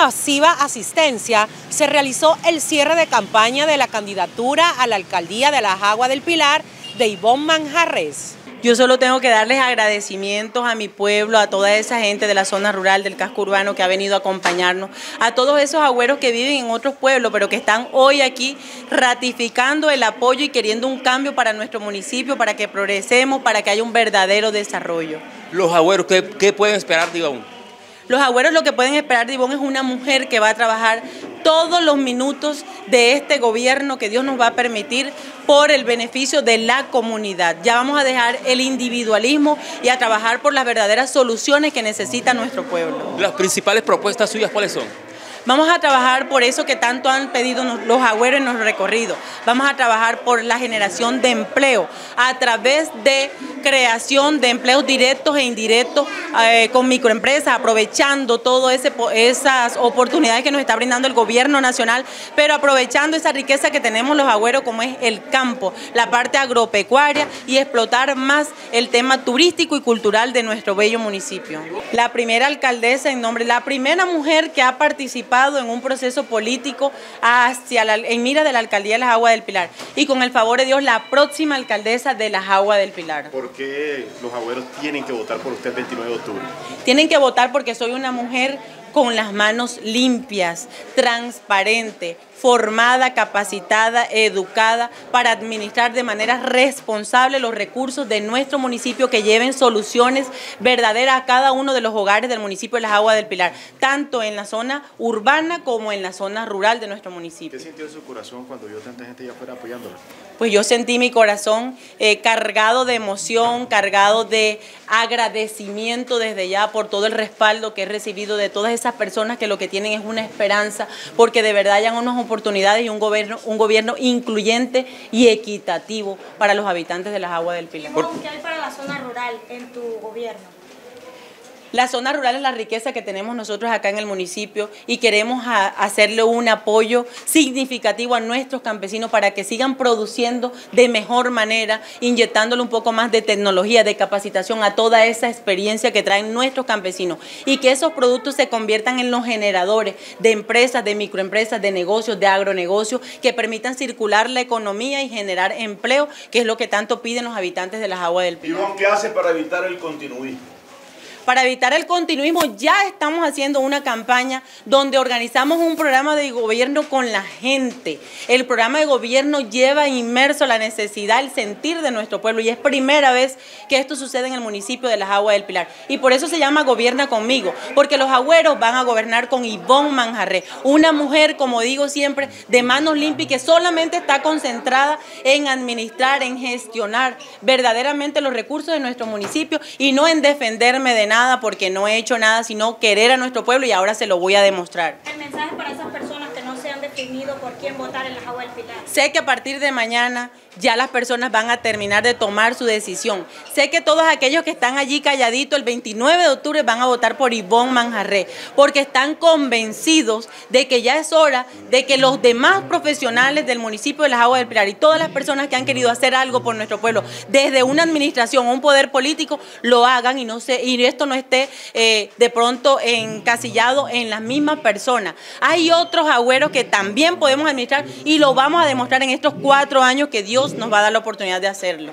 masiva asistencia se realizó el cierre de campaña de la candidatura a la alcaldía de Las Aguas del Pilar de Ivonne Manjarres. Yo solo tengo que darles agradecimientos a mi pueblo, a toda esa gente de la zona rural, del casco urbano que ha venido a acompañarnos, a todos esos agüeros que viven en otros pueblos, pero que están hoy aquí ratificando el apoyo y queriendo un cambio para nuestro municipio, para que progresemos, para que haya un verdadero desarrollo. Los agüeros, ¿qué, pueden esperar de Ivonne? Los agüeros lo que pueden esperar de Ivonne es una mujer que va a trabajar todos los minutos de este gobierno que Dios nos va a permitir por el beneficio de la comunidad. Ya vamos a dejar el individualismo y a trabajar por las verdaderas soluciones que necesita nuestro pueblo. ¿Las principales propuestas suyas cuáles son? Vamos a trabajar por eso que tanto han pedido los agüeros en los recorridos. Vamos a trabajar por la generación de empleo a través de creación de empleos directos e indirectos eh, con microempresas, aprovechando todas esas oportunidades que nos está brindando el gobierno nacional, pero aprovechando esa riqueza que tenemos los agüeros como es el campo, la parte agropecuaria y explotar más el tema turístico y cultural de nuestro bello municipio. La primera alcaldesa en nombre, la primera mujer que ha participado en un proceso político hacia en mira de la alcaldía de las Aguas del Pilar y con el favor de Dios la próxima alcaldesa de las Aguas del Pilar. ¿Por qué los agüeros tienen que votar por usted el 29 de octubre? Tienen que votar porque soy una mujer con las manos limpias, transparente, formada, capacitada, educada para administrar de manera responsable los recursos de nuestro municipio que lleven soluciones verdaderas a cada uno de los hogares del municipio de Las Aguas del Pilar, tanto en la zona urbana como en la zona rural de nuestro municipio. ¿Qué sintió su corazón cuando vio tanta gente allá afuera apoyándola? Pues yo sentí mi corazón eh, cargado de emoción, cargado de agradecimiento desde ya por todo el respaldo que he recibido de todas esas personas que lo que tienen es una esperanza, porque de verdad hayan unas oportunidades y un gobierno, un gobierno incluyente y equitativo para los habitantes de las aguas del Pilar. ¿Qué hay para la zona rural en tu gobierno? La zona rural es la riqueza que tenemos nosotros acá en el municipio y queremos hacerle un apoyo significativo a nuestros campesinos para que sigan produciendo de mejor manera, inyectándole un poco más de tecnología, de capacitación a toda esa experiencia que traen nuestros campesinos y que esos productos se conviertan en los generadores de empresas, de microempresas, de negocios, de agronegocios que permitan circular la economía y generar empleo, que es lo que tanto piden los habitantes de las aguas del Iván, ¿qué hace para evitar el continuismo? Para evitar el continuismo ya estamos haciendo una campaña donde organizamos un programa de gobierno con la gente. El programa de gobierno lleva inmerso la necesidad, el sentir de nuestro pueblo y es primera vez que esto sucede en el municipio de Las Aguas del Pilar. Y por eso se llama Gobierna conmigo, porque los agüeros van a gobernar con Ivonne Manjarre, una mujer, como digo siempre, de manos limpias que solamente está concentrada en administrar, en gestionar verdaderamente los recursos de nuestro municipio y no en defenderme de nada porque no he hecho nada, sino querer a nuestro pueblo y ahora se lo voy a demostrar personas que no se han por quién votar en la Agua del Pilar. Sé que a partir de mañana ya las personas van a terminar de tomar su decisión. Sé que todos aquellos que están allí calladitos el 29 de octubre van a votar por Ivonne Manjarré, porque están convencidos de que ya es hora de que los demás profesionales del municipio de Las Aguas del Pilar y todas las personas que han querido hacer algo por nuestro pueblo, desde una administración o un poder político, lo hagan y no se, y esto no esté eh, de pronto encasillado en las mismas personas. Hay otros agüeros que también podemos administrar y lo vamos a demostrar en estos cuatro años que Dios nos va a dar la oportunidad de hacerlo.